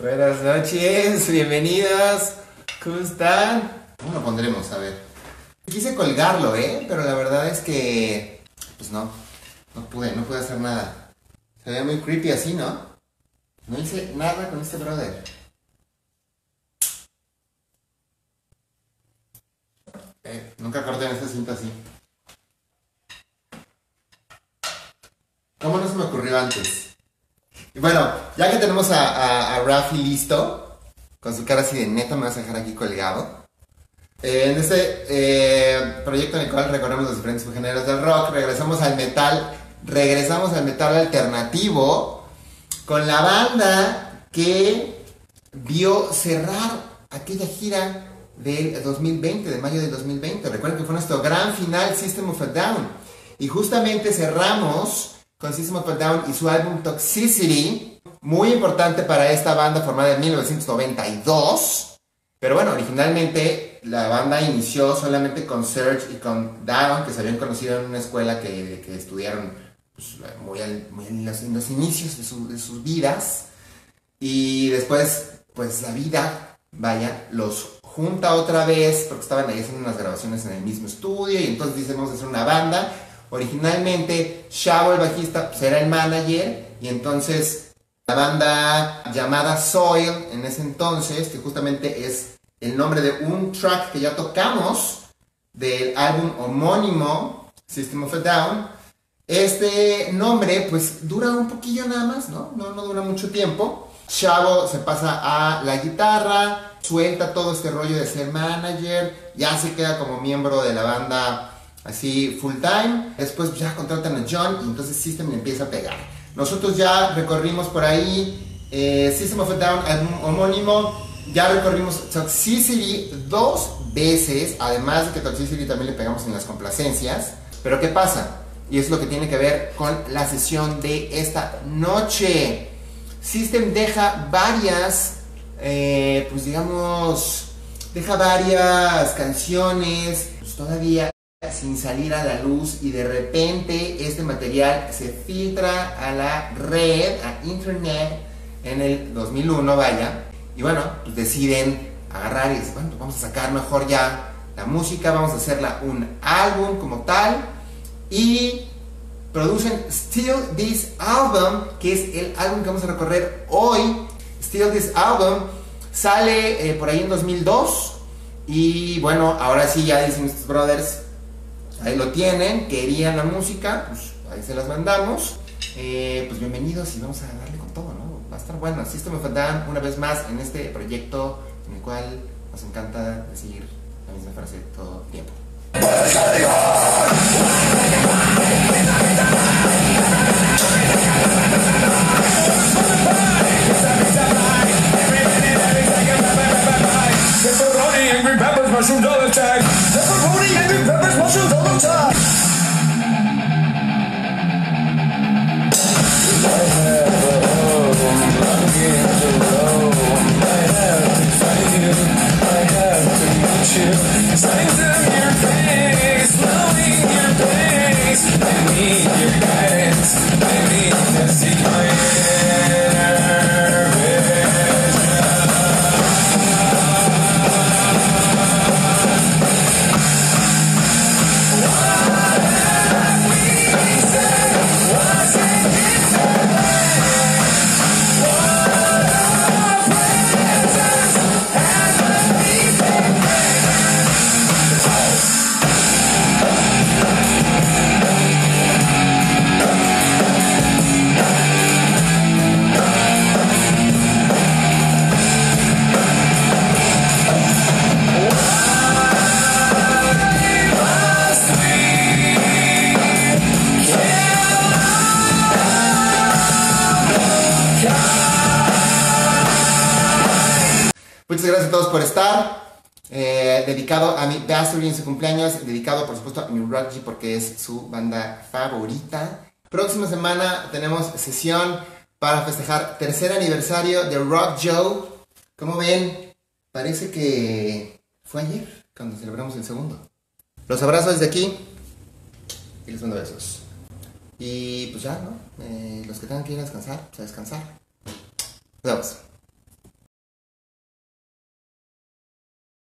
Buenas noches, bienvenidos. ¿Cómo están? ¿Cómo lo pondremos? A ver. Quise colgarlo, ¿eh? Pero la verdad es que... Pues no. No pude, no pude hacer nada. Se ve muy creepy así, ¿no? No hice nada con este brother. Eh, nunca corté en esta cinta así. ¿Cómo no se me ocurrió antes? Y bueno, ya que tenemos a, a, Rafi listo, con su cara así de neta, me vas a dejar aquí colgado. Eh, en este eh, proyecto en el cual recorremos los diferentes géneros del rock, regresamos al metal, regresamos al metal alternativo con la banda que vio cerrar aquella gira del 2020, de mayo del 2020. Recuerden que fue nuestro gran final System of a Down. Y justamente cerramos con System of a Down y su álbum Toxicity, muy importante para esta banda formada en 1992. Pero bueno, originalmente la banda inició solamente con Serge y con Down, que se habían conocido en una escuela que, estudiaron pues, muy, en, los, inicios de, de sus vidas. Y después, pues la vida, vaya, los junta otra vez, porque estaban ahí haciendo unas grabaciones en el mismo estudio, y entonces dicen, vamos a hacer una banda Originalmente, Shavo, el bajista, pues, era el manager y entonces la banda llamada Soil, en ese entonces, que justamente es el nombre de un track que ya tocamos del álbum homónimo System of a Down, este nombre pues dura un poquillo nada más, ¿no? No, no dura mucho tiempo. Chavo se pasa a la guitarra, suelta todo este rollo de ser manager, ya se queda como miembro de la banda así full time. Después ya contratan a John y entonces System le empieza a pegar. Nosotros ya recorrimos por ahí eh, System of a Down, homónimo. Ya recorrimos Toxicity dos veces, además de que Toxicity también le pegamos en las complacencias. Pero ¿qué pasa? Y es lo que tiene que ver con la sesión de esta noche. System deja varias, eh, pues digamos, deja varias canciones, pues todavía sin salir a la luz y de repente este material se filtra a la red, a internet en el 2001, vaya, y bueno, pues deciden agarrar y decir, bueno, pues vamos a sacar mejor ya la música, vamos a hacerla un álbum como tal y producen Still This Album, que es el álbum que vamos a recorrer hoy. Still This Album sale eh, por ahí en 2002 y bueno, ahora sí ya dicen estos brothers, Ahí lo tienen, querían la música, pues ahí se las mandamos. Eh, pues bienvenidos y vamos a darle con todo, ¿no? Va a estar bueno. System of a Down, una vez más, en este proyecto en el cual nos encanta decir la misma frase todo el tiempo. Russian dollar tag. Pepperoni and peppers, mushrooms all the time. Muchas gracias a todos por estar. Eh, dedicado a mi Bastard en su cumpleaños. Dedicado, por supuesto, a mi Rocky porque es su banda favorita. Próxima semana tenemos sesión para festejar tercer aniversario de Rock Joe. Como ven, parece que fue ayer cuando celebramos el segundo. Los abrazo desde aquí y les mando besos. Y pues ya, ¿no? Eh, los que tengan que ir a descansar, pues a descansar. Nos vemos.